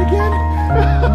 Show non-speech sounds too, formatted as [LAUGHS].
it again? [LAUGHS]